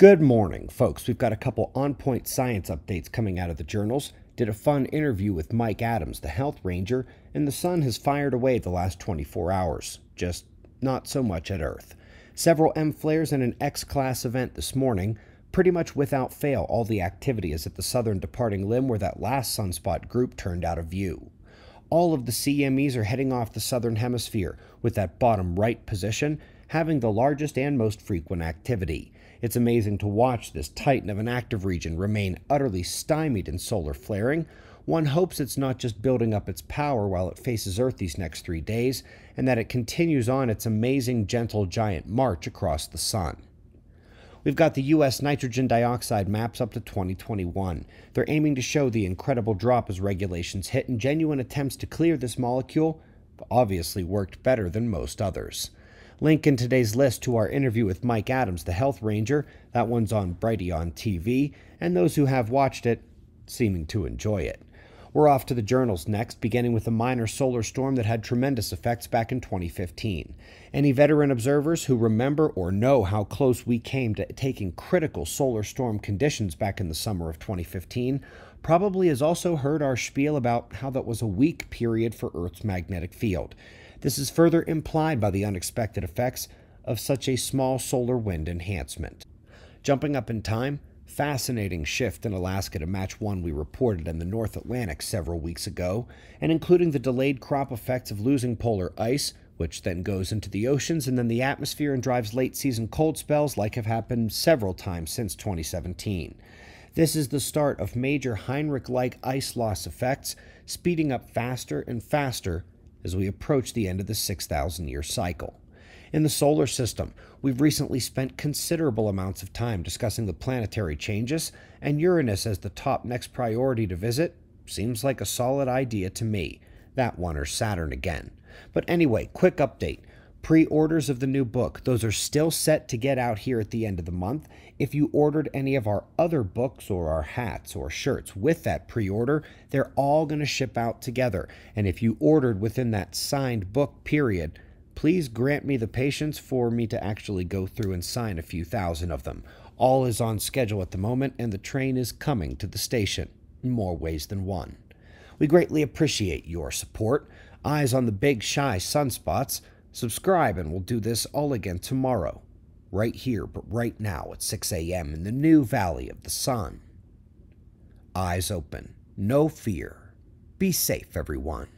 Good morning, folks. We've got a couple on point science updates coming out of the journals. Did a fun interview with Mike Adams, the health ranger, and the sun has fired away the last 24 hours. Just not so much at Earth. Several M flares and an X class event this morning. Pretty much without fail, all the activity is at the southern departing limb where that last sunspot group turned out of view. All of the CMEs are heading off the southern hemisphere, with that bottom right position having the largest and most frequent activity. It's amazing to watch this titan of an active region remain utterly stymied in solar flaring. One hopes it's not just building up its power while it faces Earth these next three days, and that it continues on its amazing gentle giant march across the Sun. We've got the US nitrogen dioxide maps up to 2021. They're aiming to show the incredible drop as regulations hit, and genuine attempts to clear this molecule obviously worked better than most others. Link in today's list to our interview with Mike Adams, the health ranger. That one's on Brighteon TV, and those who have watched it seeming to enjoy it. We're off to the journals next, beginning with a minor solar storm that had tremendous effects back in 2015. Any veteran observers who remember or know how close we came to taking critical solar storm conditions back in the summer of 2015 probably has also heard our spiel about how that was a weak period for Earth's magnetic field. This is further implied by the unexpected effects of such a small solar wind enhancement. Jumping up in time, fascinating shift in Alaska to match one we reported in the North Atlantic several weeks ago, and including the delayed crop effects of losing polar ice, which then goes into the oceans and then the atmosphere and drives late season cold spells like have happened several times since 2017. This is the start of major Heinrich like ice loss effects, speeding up faster and faster as we approach the end of the 6,000 year cycle. In the solar system, we've recently spent considerable amounts of time discussing the planetary changes, and Uranus as the top next priority to visit seems like a solid idea to me. That one or Saturn again. But anyway, quick update. Pre orders of the new book, those are still set to get out here at the end of the month. If you ordered any of our other books or our hats or shirts with that pre order, they're all going to ship out together. And if you ordered within that signed book period, please grant me the patience for me to actually go through and sign a few thousand of them. All is on schedule at the moment, and the train is coming to the station in more ways than one. We greatly appreciate your support. Eyes on the big shy sunspots. Subscribe and we'll do this all again tomorrow. Right here, but right now at 6 a.m. in the new Valley of the Sun. Eyes open, no fear. Be safe, everyone.